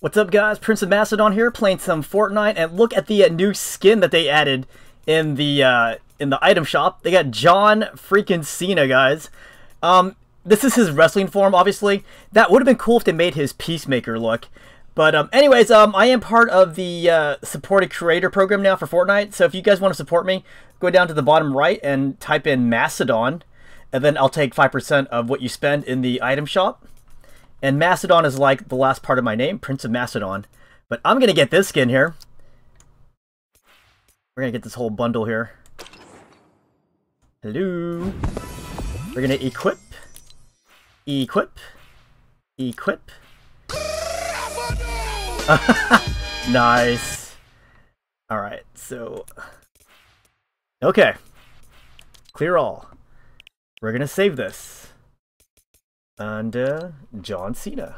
What's up guys, Prince of Macedon here, playing some Fortnite, and look at the uh, new skin that they added in the uh, in the item shop. They got John freaking Cena, guys. Um, this is his wrestling form, obviously. That would have been cool if they made his Peacemaker look. But um, anyways, um, I am part of the uh, supported creator program now for Fortnite, so if you guys want to support me, go down to the bottom right and type in Macedon, and then I'll take 5% of what you spend in the item shop. And Macedon is like the last part of my name, Prince of Macedon. But I'm going to get this skin here. We're going to get this whole bundle here. Hello. We're going to equip. Equip. Equip. nice. Alright, so... Okay. Clear all. We're going to save this and uh, John Cena.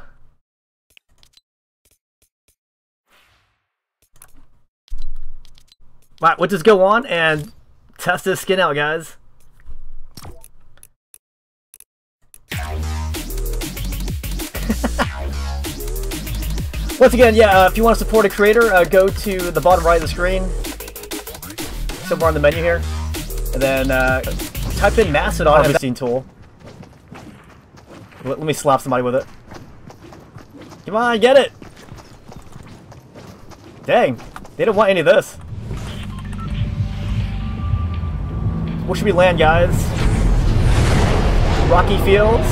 Right, let's just go on and test this skin out, guys. Once again, yeah, uh, if you want to support a creator, uh, go to the bottom right of the screen, somewhere on the menu here, and then uh, type in Macedon harvesting tool. Let, let me slap somebody with it. Come on, get it! Dang, they don't want any of this. Where should we land, guys? Rocky Fields?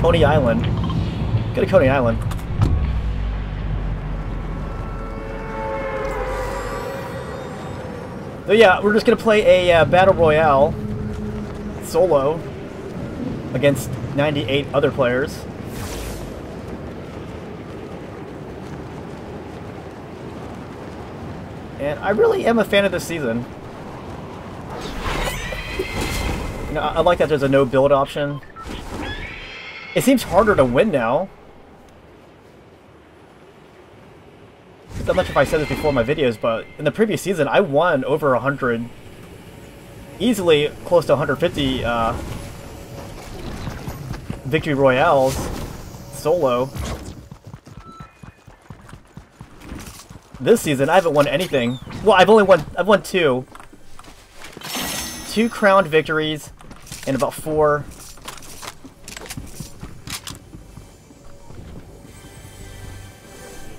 Coney Island. Go to Coney Island. So yeah, we're just gonna play a uh, Battle Royale solo against 98 other players. And I really am a fan of this season. You know, I like that there's a no build option. It seems harder to win now. I'm not sure if I said this before in my videos, but in the previous season, I won over 100, easily close to 150 uh, Victory Royales solo. This season, I haven't won anything. Well, I've only won, I've won two. Two crowned victories and about four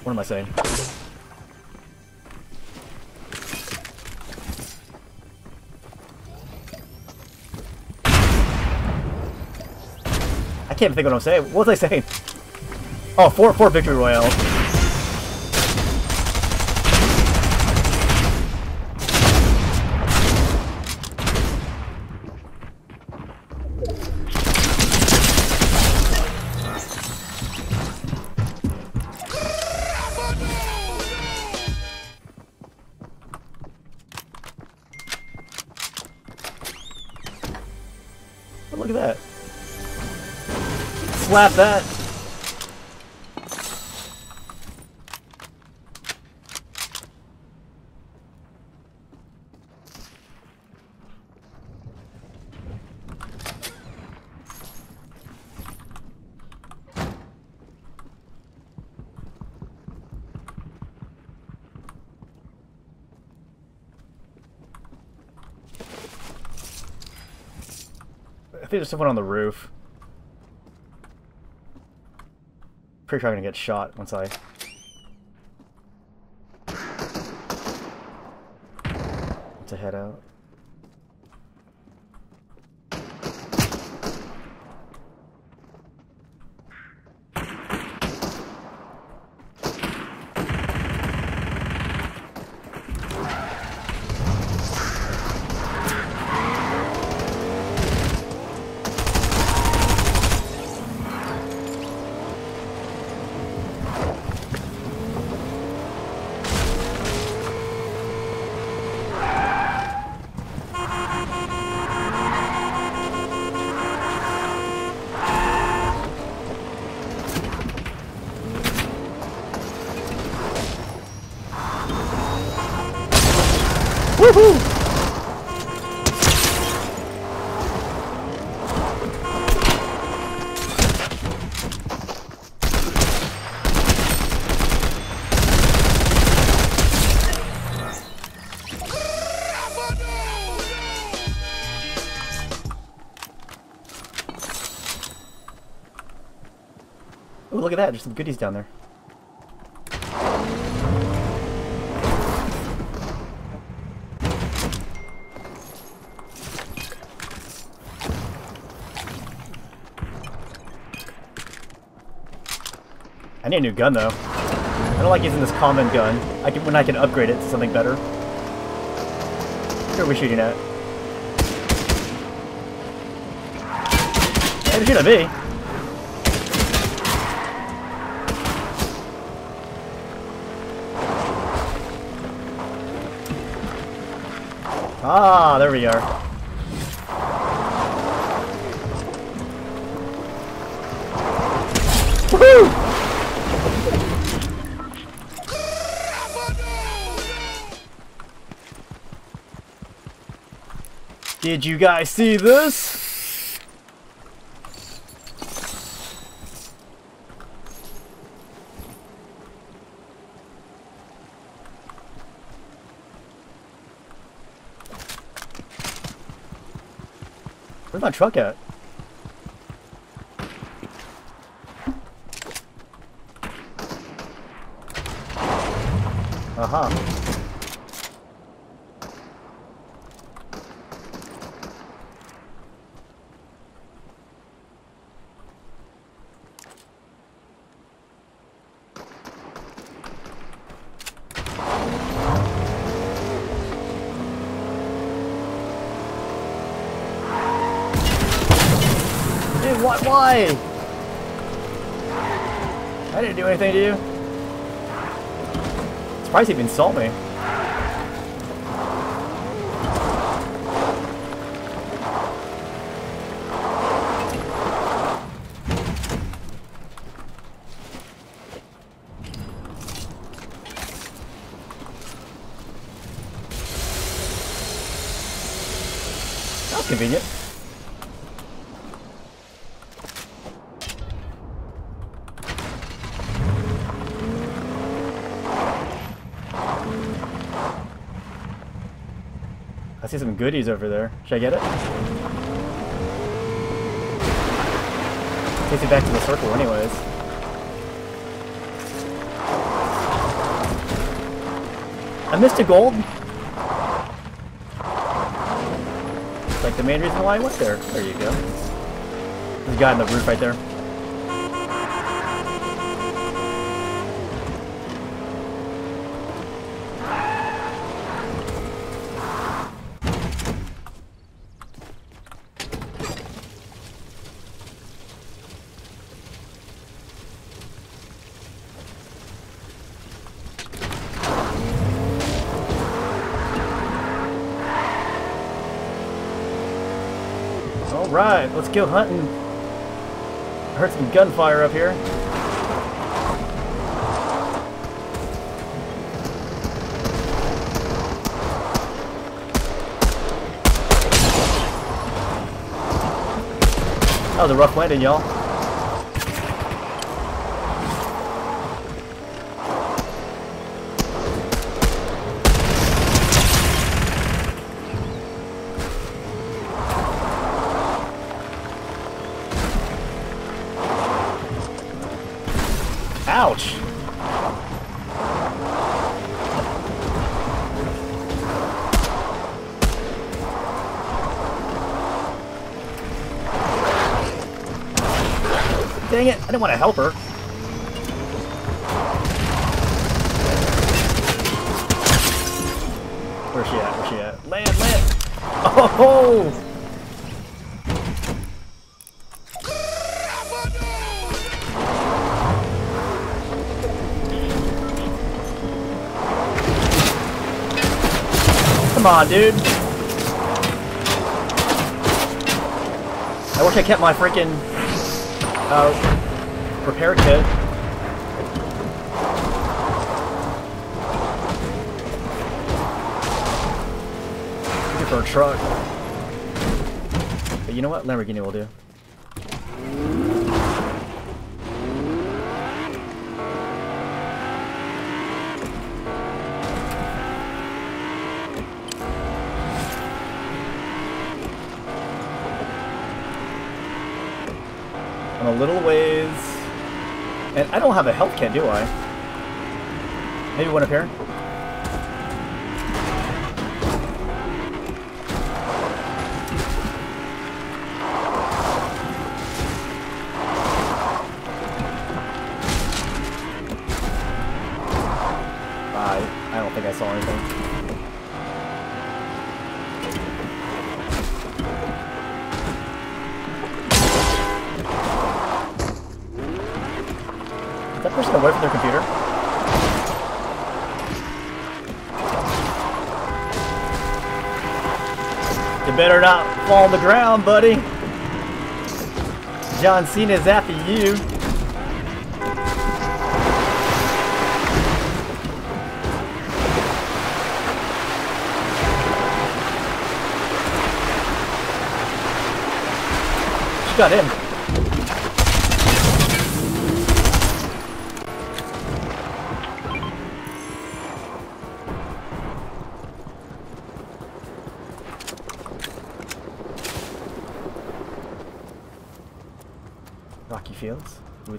What am I saying? I can't think what I'm saying. What was I saying? Oh, four, four victory royale. Look at that slap that. I think there's someone on the roof. Pretty sure I'm gonna get shot once I... I head out. Woohoo! Oh, look at that. There's some goodies down there. Need a new gun though. I don't like using this common gun. I can when I can upgrade it to something better. Who are we shooting at? Hey, they're shooting at me. Ah, there we are. Woohoo! Did you guys see this? Where's my truck at? Uh-huh. Dude, Why? I didn't do anything to you. Surprised he even saw me. That was convenient. I see some goodies over there. Should I get it? Takes me back to the circle anyways. I missed a gold. It's like the main reason why I went there. There you go. There's a guy on the roof right there. Go hunting. I heard some gunfire up here. That was a rough landing, y'all. Dang it, I didn't want to help her. Where's she at? Where's she at? Land, land! Oh! Come on, dude. I wish I kept my freaking uh, repair kit. Looking for a truck. But you know what? Lamborghini will do. Little ways And I don't have a health kit, do I? Maybe one up here? Better not fall on the ground, buddy. John Cena's after you. She got him.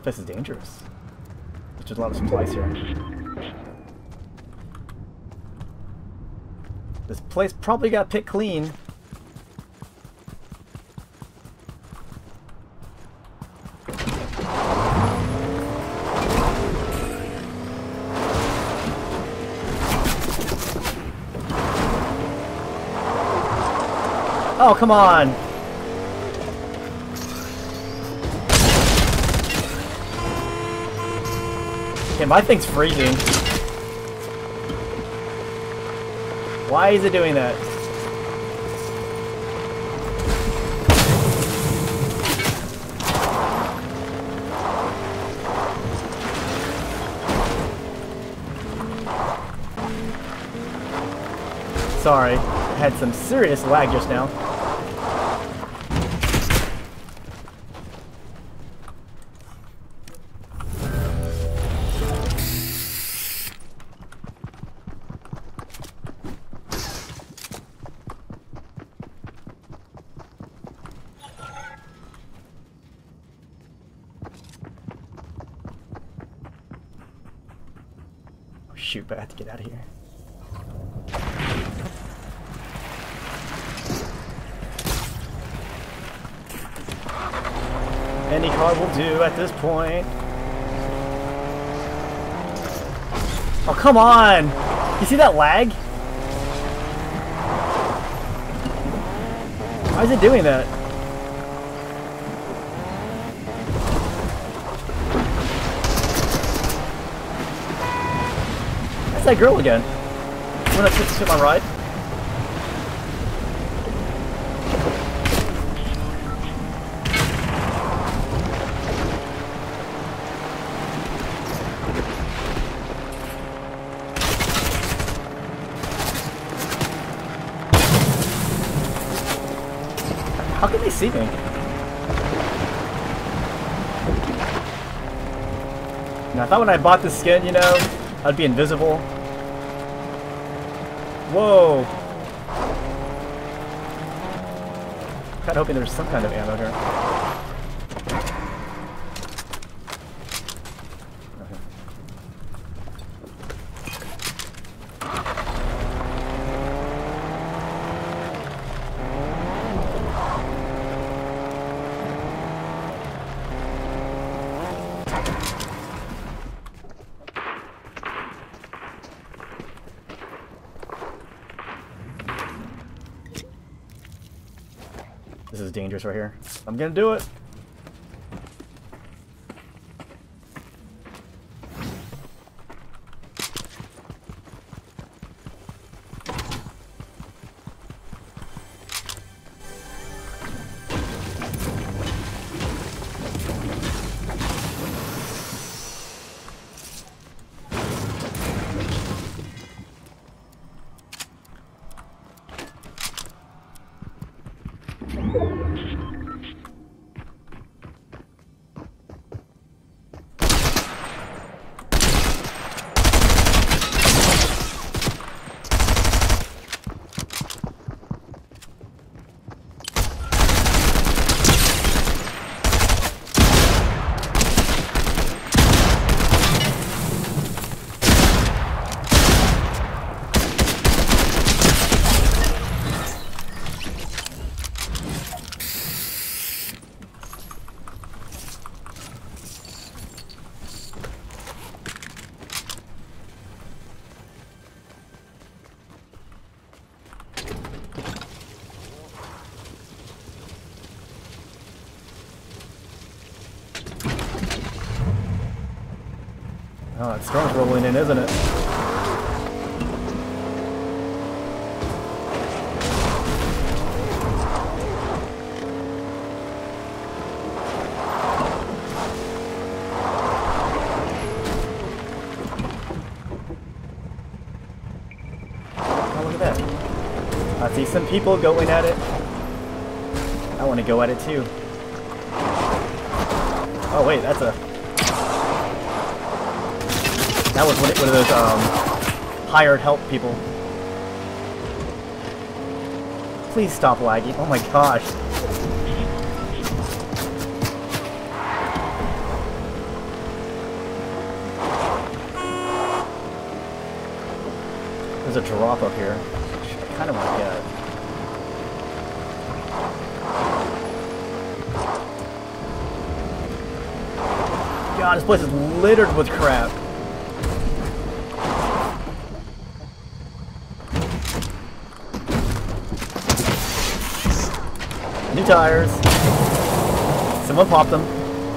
This is dangerous. There's a lot of supplies here. This place probably got picked clean. Oh, come on! Okay, my thing's freezing. Why is it doing that? Sorry, I had some serious lag just now. Shoot, but I have to get out of here. Any car will do at this point. Oh, come on! You see that lag? Why is it doing that? That girl again. You wanna sit to my ride? How can they see me? I thought when I bought this skin, you know, I'd be invisible. Whoa! Kinda hoping there's some kind of ammo here. This is dangerous right here. I'm gonna do it. Oh, that storm's rolling in, isn't it? Oh, look at that. I see some people going at it. I want to go at it too. Oh wait, that's a... That was one of those um, hired help people. Please stop lagging. Oh my gosh. There's a drop up here. I kind of want to get. God, this place is littered with crap. Tires. Someone popped them.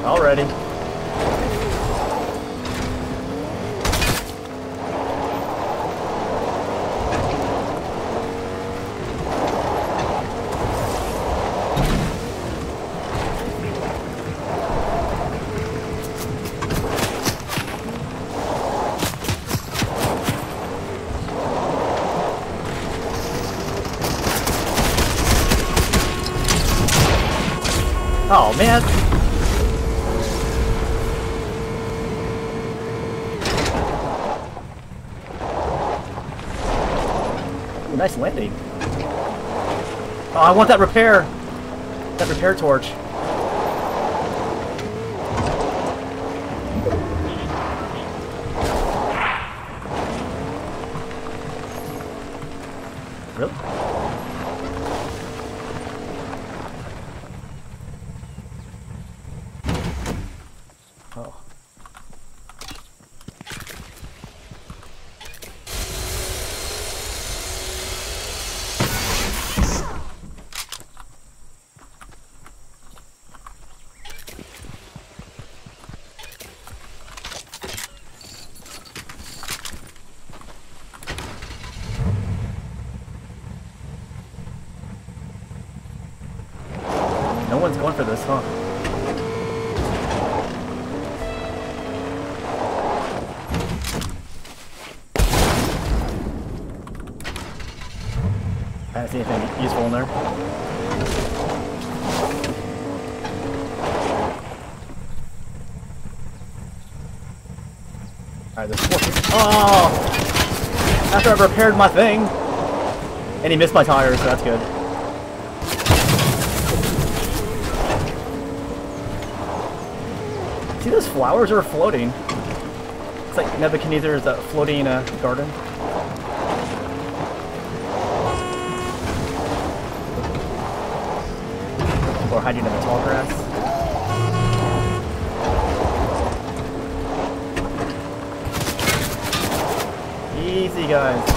Already. Oh man. Nice landing. Oh, I want that repair. That repair torch. No one's going for this, huh? I don't see anything useful in there. Alright. Oh! After I've repaired my thing! And he missed my tires, so that's good. See those flowers are floating? It's like Nebuchadnezzar's uh, floating uh, garden. Or hiding in the tall grass. Easy, guys.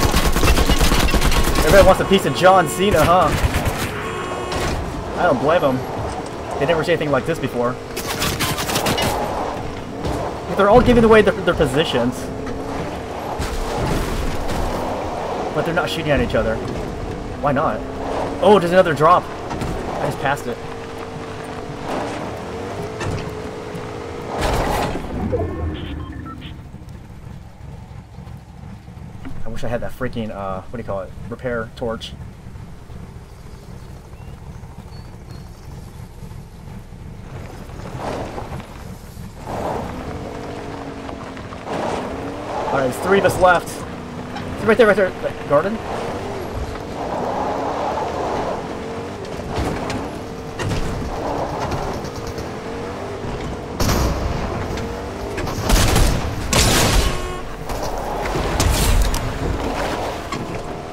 Everybody wants a piece of John Cena, huh? I don't blame them. They never seen anything like this before. They're all giving away their, their positions. But they're not shooting at each other. Why not? Oh, there's another drop. I just passed it. I wish I had that freaking, uh, what do you call it? Repair torch. Three of us left. Right there, right there. Garden?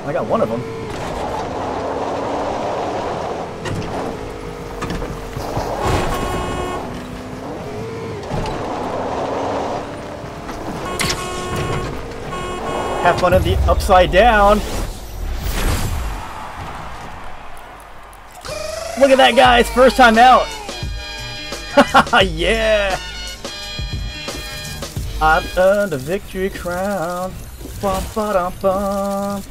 I got one of them. Have fun in the upside down. Look at that, guys! First time out! yeah! I've earned a victory crown. Bum, ba, dum, bum.